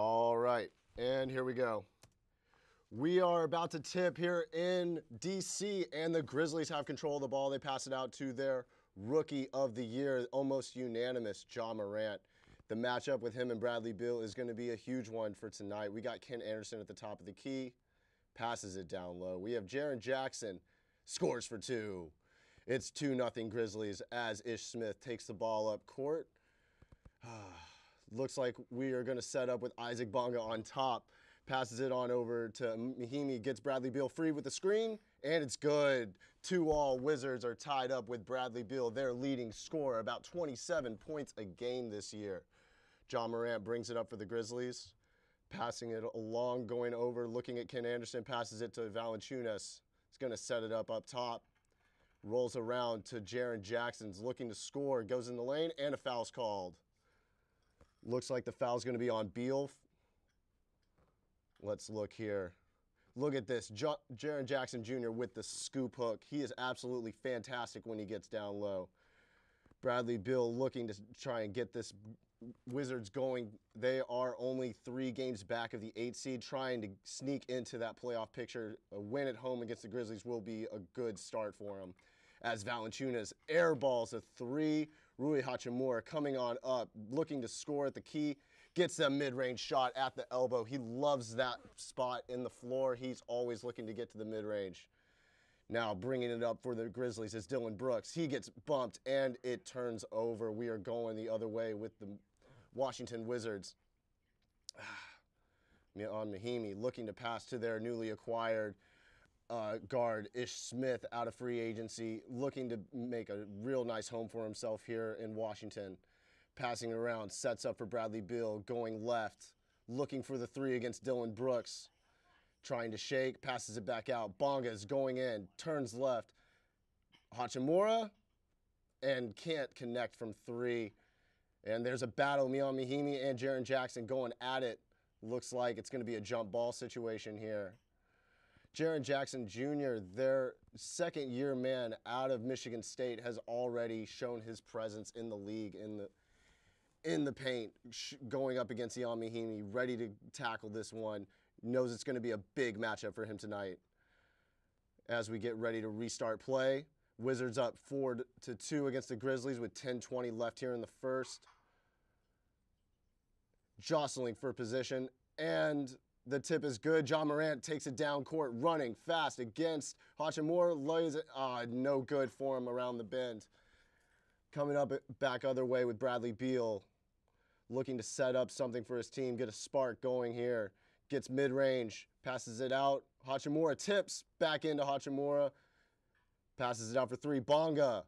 All right, and here we go. We are about to tip here in DC, and the Grizzlies have control of the ball. They pass it out to their rookie of the year, almost unanimous, Ja Morant. The matchup with him and Bradley Beal is going to be a huge one for tonight. We got Ken Anderson at the top of the key, passes it down low. We have Jaren Jackson, scores for two. It's 2 nothing Grizzlies as Ish Smith takes the ball up court. Looks like we are going to set up with Isaac Bonga on top. Passes it on over to Mahinmi, gets Bradley Beal free with the screen, and it's good. Two all Wizards are tied up with Bradley Beal, their leading scorer, about 27 points a game this year. Ja Morant brings it up for the Grizzlies, passing it along, going over, looking at Ken Anderson, passes it to Valanciunas. He's going to set it up up top rolls around to Jaren Jackson's looking to score, goes in the lane, and a foul's called. Looks like the foul's going to be on Beal. Let's look here. Look at this. J- Jaren Jackson Jr. with the scoop hook. He is absolutely fantastic when he gets down low. Bradley Beal looking to try and get this Wizards going. They are only three games back of the eight seed, trying to sneak into that playoff picture. A win at home against the Grizzlies will be a good start for them. As Valanciunas airballs a three, Rui Hachimura coming on up, looking to score at the key, gets a mid-range shot at the elbow. He loves that spot in the floor. He's always looking to get to the mid-range. Now bringing it up for the Grizzlies is Dillon Brooks. He gets bumped and it turns over. We are going the other way with the Washington Wizards. on Mahinmi looking to pass to their newly acquired uh, guard Ish Smith out of free agency, looking to make a real nice home for himself here in Washington. Passing around, sets up for Bradley Beal, going left, looking for the three against Dillon Brooks. Trying to shake, passes it back out. Bonga is going in, turns left. Hachimura and can't connect from three. And there's a battle, Mion Mahinmi and Jaren Jackson going at it. Looks like it's going to be a jump ball situation here. Jaren Jackson Jr., their second year man out of Michigan State, has already shown his presence in the league in the in the paint, going up against Ian ready to tackle this one. Knows it's going to be a big matchup for him tonight. As we get ready to restart play, Wizards up four to two against the Grizzlies with 10:20 left here in the first. Jostling for position and the tip is good. Ja Morant takes it down court, running fast against Hachimura. Lays it, ah, no good for him around the bend. Coming up back other way with Bradley Beal, looking to set up something for his team, get a spark going here. Gets mid range, passes it out. Hachimura tips back into Hachimura, passes it out for three. Bonga,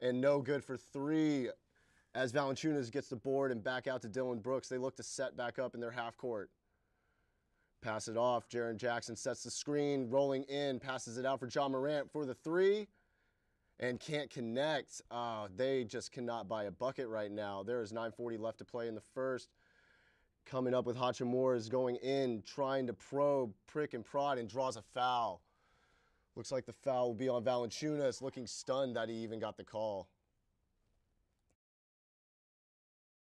and no good for three. As Valanciunas gets the board and back out to Dillon Brooks, they look to set back up in their half court. Pass it off. Jaren Jackson sets the screen, rolling in, passes it out for Ja Morant for the three, and can't connect. Uh, they just cannot buy a bucket right now. There is 9.40 left to play in the first. Coming up with Hachimura is going in, trying to probe, prick, and prod, and draws a foul. Looks like the foul will be on Valanciunas, looking stunned that he even got the call.